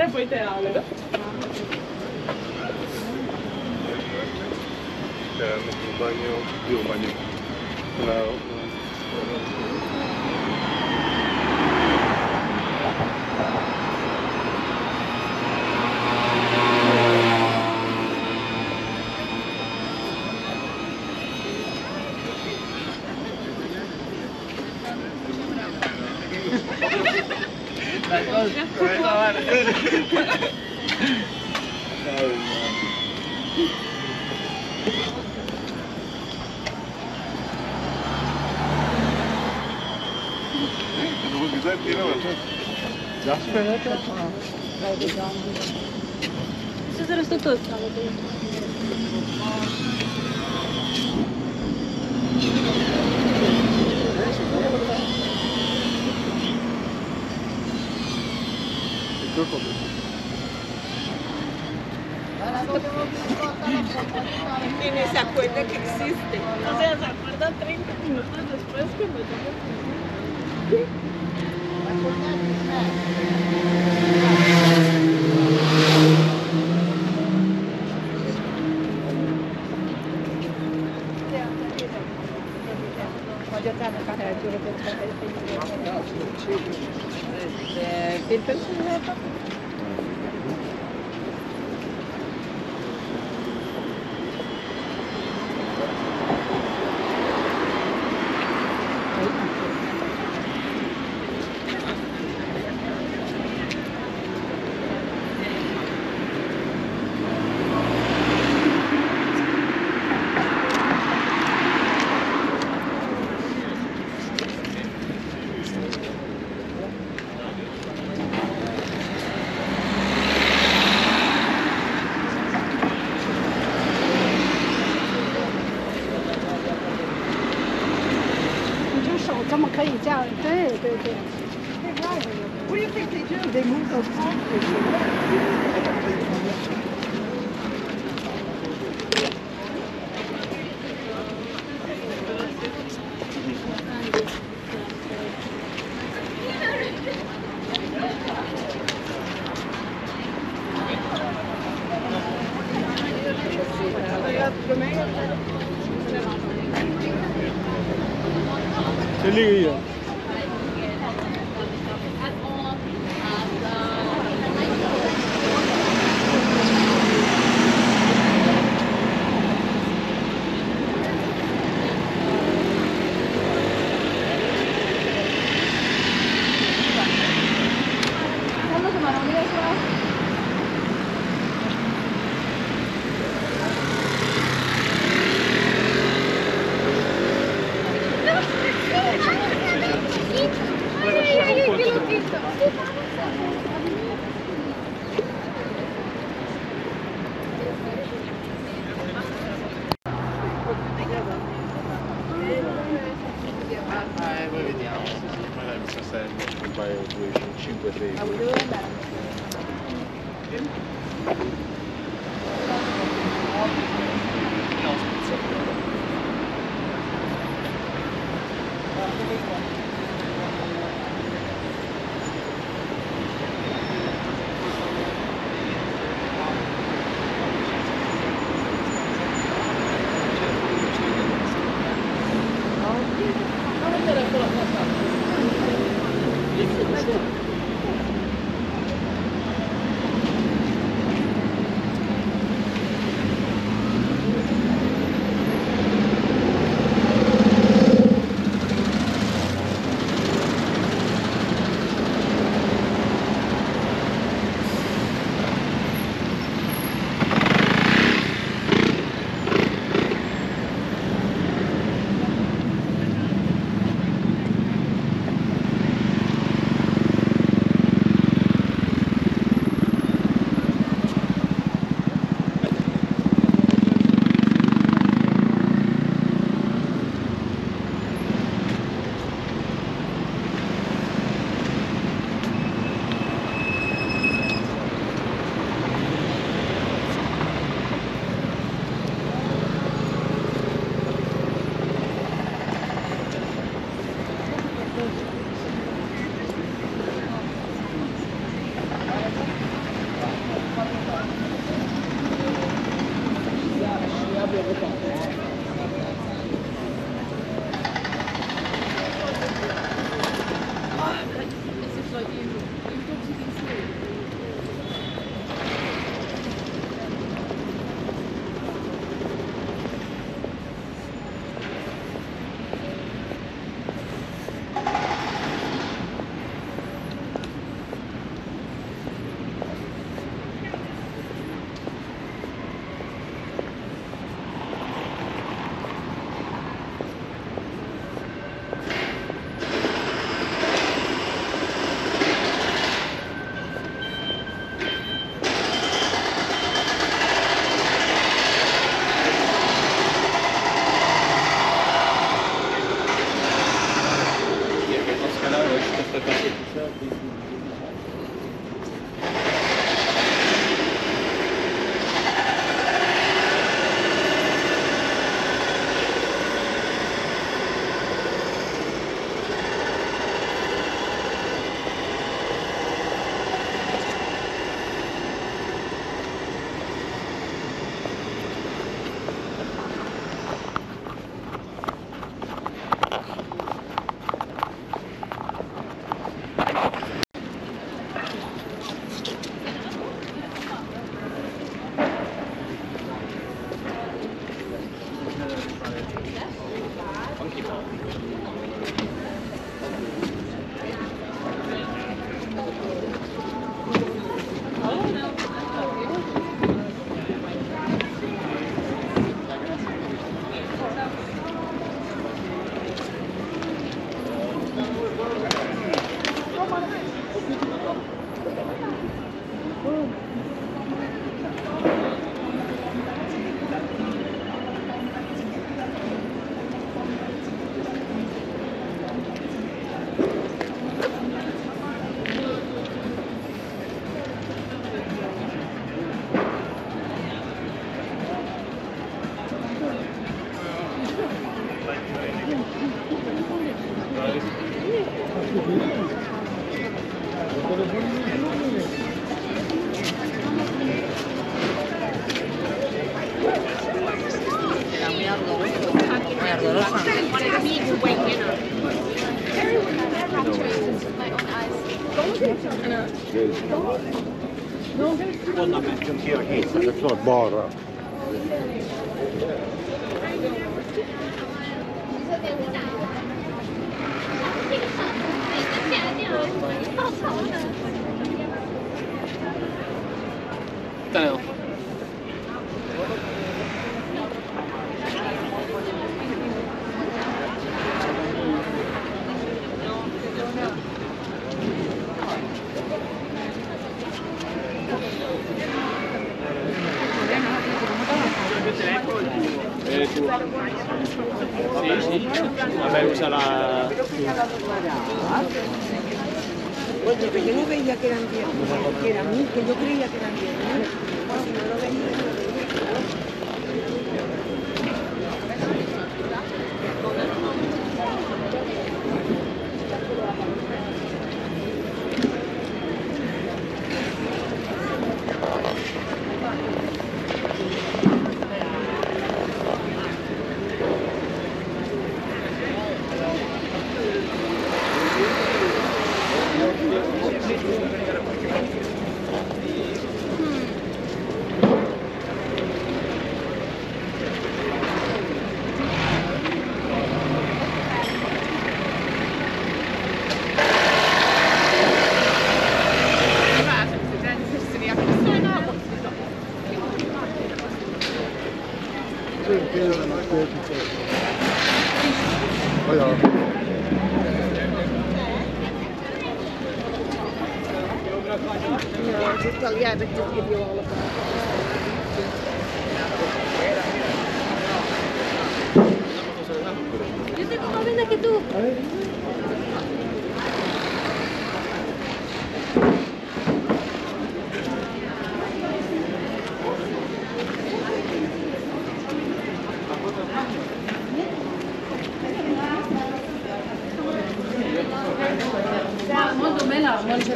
நேரா போயிட்டேன் அவ்வளோதான் Um, um Sono tutto. Y ni se acuerda que existe. O sea, se acuerda 30 minutos después que me tengo Filmfilm, 你这样对对对，sen compared with Cinque Terre. 嗯好的嗯好的嗯好的嗯好的好的嗯好的好的嗯好的好的 är klart bara. Vabbè, usa la... Oye, que yo no veía que eran viernes, que eran mí, que yo creía que eran viernes. Si no lo veía, no lo veía.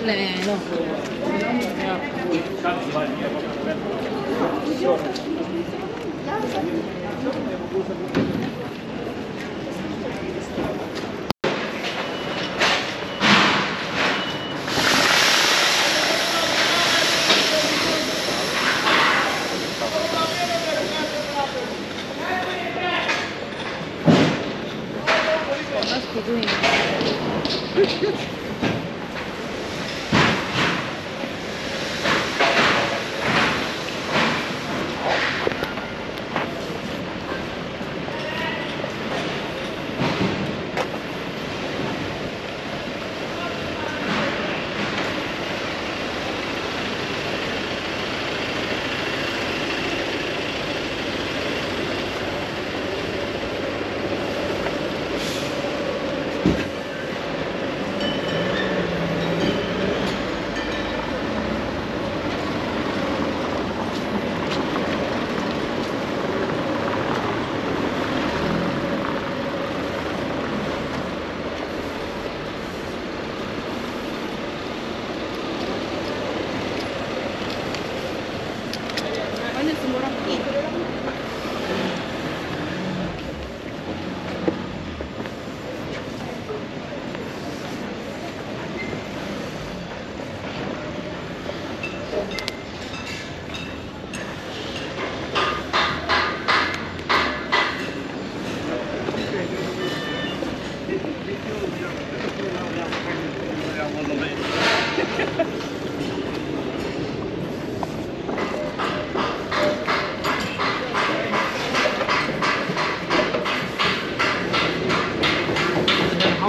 Bella, mozzarella. What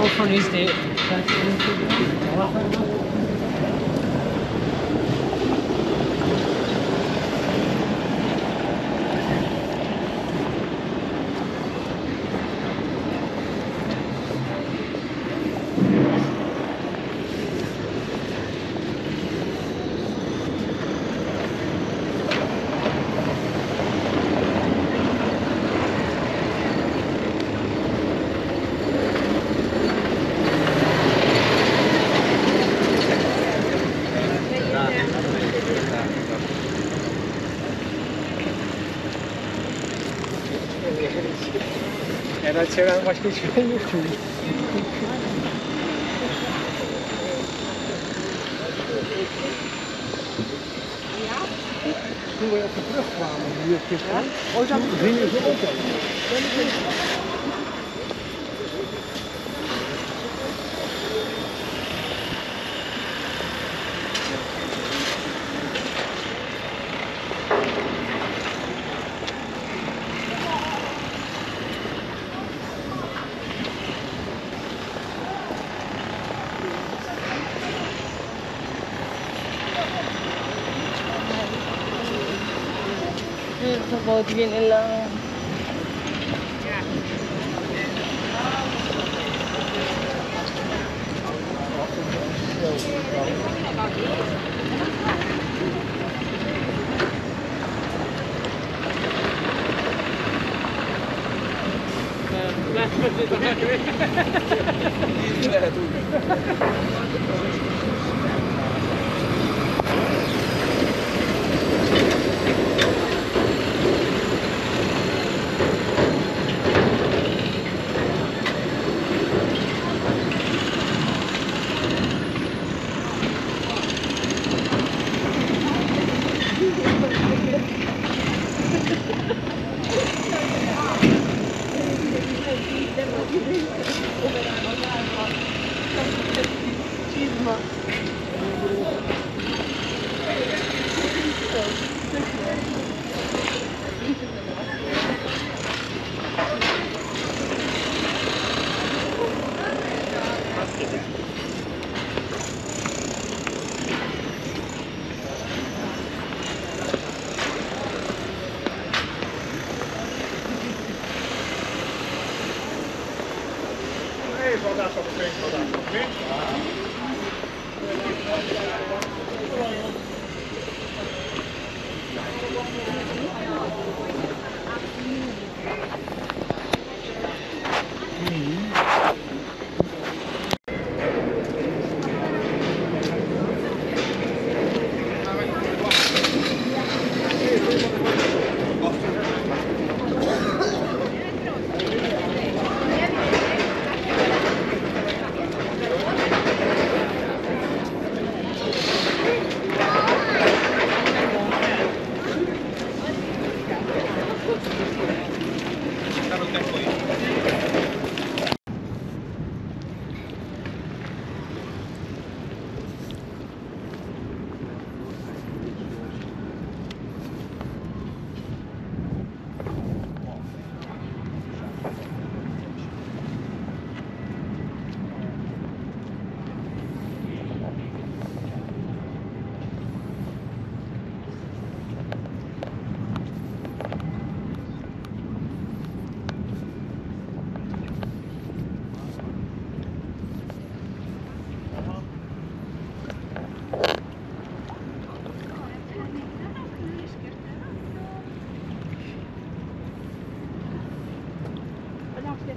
California State. Yani açıdan ik hiçbir şey yok çünkü. Toen we op de terugkwamen, hier gisteren, ja? oh, dat ze ook. sa Bodgin lang. Gracias.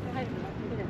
这还有什么这个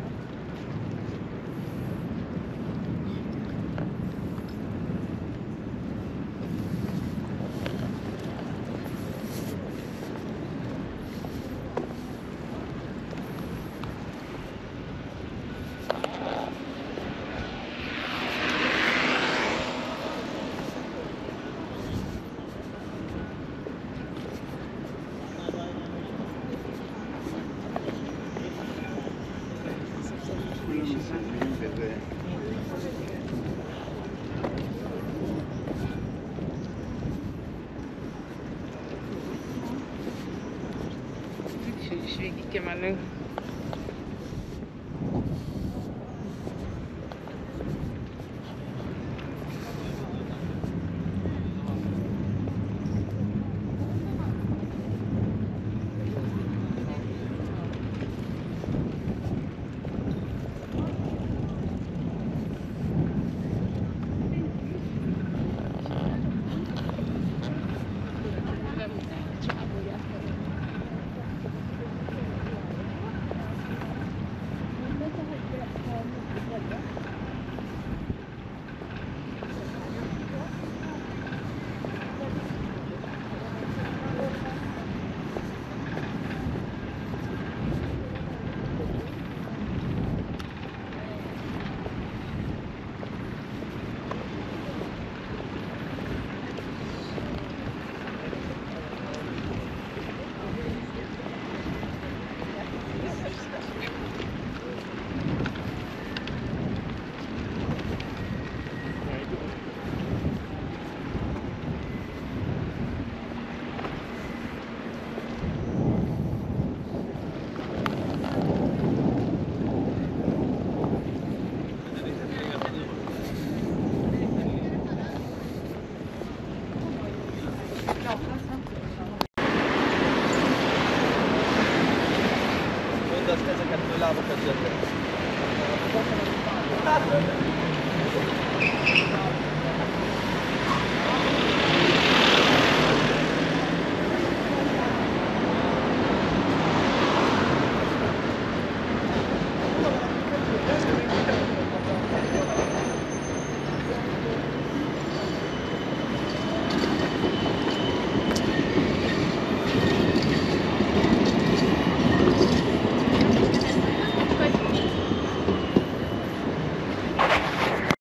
Schwiegermann. Das ist ein Müller, aber